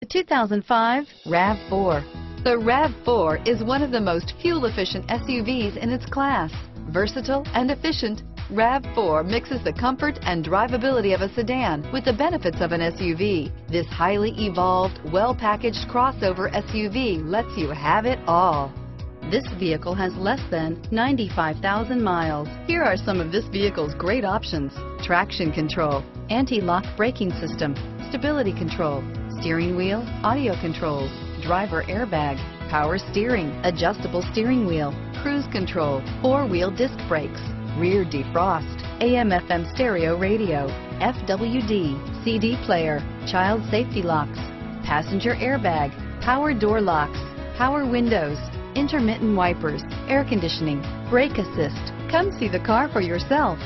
The 2005 RAV4. The RAV4 is one of the most fuel-efficient SUVs in its class. Versatile and efficient, RAV4 mixes the comfort and drivability of a sedan with the benefits of an SUV. This highly evolved, well-packaged crossover SUV lets you have it all. This vehicle has less than 95,000 miles. Here are some of this vehicle's great options. Traction control, anti-lock braking system, stability control, steering wheel, audio controls, driver airbag, power steering, adjustable steering wheel, cruise control, four-wheel disc brakes, rear defrost, AM FM stereo radio, FWD, CD player, child safety locks, passenger airbag, power door locks, power windows, intermittent wipers, air conditioning, brake assist. Come see the car for yourself.